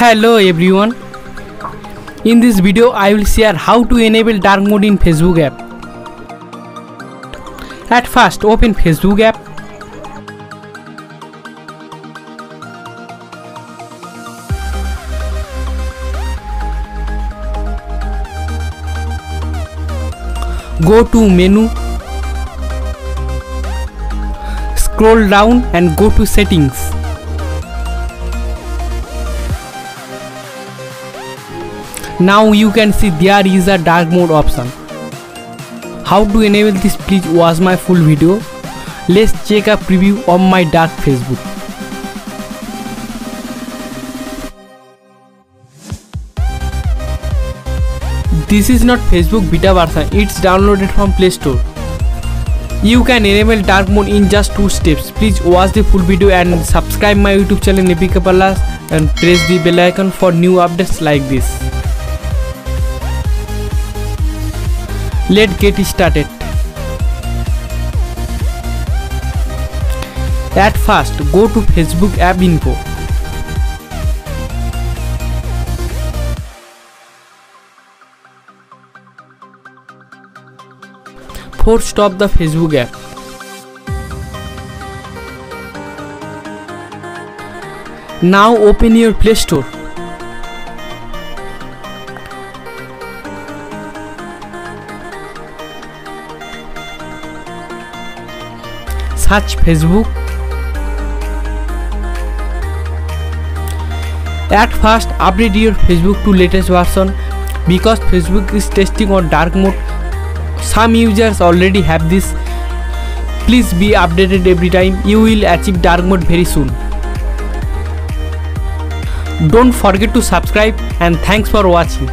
Hello everyone. In this video I will share how to enable dark mode in Facebook app. At first open Facebook app. Go to menu. Scroll down and go to settings. Now you can see there is a dark mode option. How to enable this please watch my full video. Let's check a preview of my dark Facebook. This is not Facebook beta version, it's downloaded from Play Store. You can enable dark mode in just two steps. Please watch the full video and subscribe my YouTube channel Nepika and press the bell icon for new updates like this. Let's get started. At first, go to Facebook app info. First stop the Facebook app. Now open your Play Store. Search Facebook. At first update your Facebook to latest version because Facebook is testing on dark mode some users already have this please be updated every time you will achieve dark mode very soon don't forget to subscribe and thanks for watching